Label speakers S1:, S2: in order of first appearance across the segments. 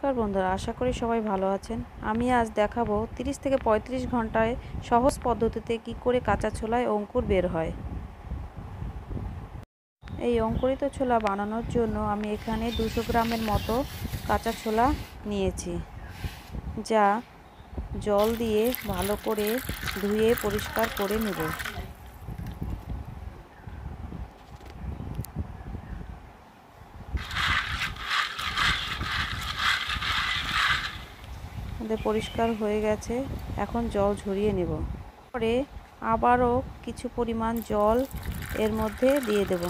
S1: নমস্কার বন্ধুরা, আশা করি সবাই ভালো আছেন। আমি আজ দেখাবো 30 থেকে 35 ঘন্টায় সহজ পদ্ধতিতে কি করে কাঁচা ছোলায় অঙ্কুর বের হয়। এই অঙ্কুরিত ছোলা বানানোর জন্য আমি এখানে দুশো গ্রামের মতো কাঁচা ছোলা নিয়েছি, যা জল দিয়ে ভালো করে ধুয়ে পরিষ্কার করে নেব। আমাদের পরিষ্কার হয়ে গেছে। এখন জল ঝরিয়ে নেব। পরে আবারও কিছু পরিমাণ জল এর মধ্যে দিয়ে দেব।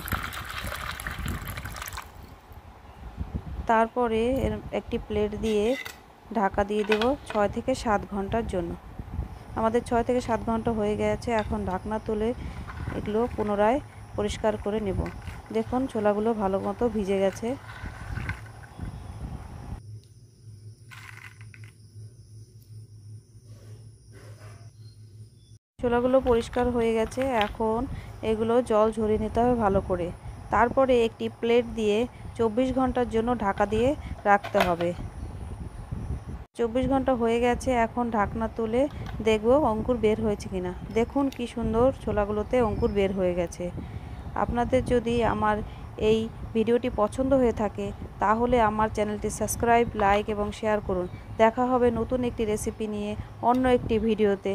S1: তারপরে এর একটি প্লেট দিয়ে ঢাকা দিয়ে দেব ছয় থেকে সাত ঘণ্টার জন্য। আমাদের ছয় থেকে সাত ঘণ্টা হয়ে গেছে। এখন ঢাকনা তুলে এগুলো পুনরায় পরিষ্কার করে নেব। দেখুন, ছোলাগুলো ভালো মতো ভিজে গেছে। ছোলাগুলো পরিষ্কার হয়ে গেছে, এখন এগুলো জল ঝরিয়ে নিতে হবে ভালো করে। তারপরে একটি প্লেট দিয়ে চব্বিশ ঘণ্টার জন্য ঢাকা দিয়ে রাখতে হবে। চব্বিশ ঘণ্টা হয়ে গেছে, এখন ঢাকনা তুলে দেখব অঙ্কুর বের হয়েছে কিনা। দেখুন কি সুন্দর ছোলাগুলোতে অঙ্কুর বের হয়ে গেছে। আপনাদের যদি আমার এই ভিডিওটি পছন্দ হয়ে থাকে, তাহলে আমার চ্যানেলটি সাবস্ক্রাইব, লাইক এবং শেয়ার করুন। দেখা হবে নতুন একটি রেসিপি নিয়ে অন্য একটি ভিডিওতে।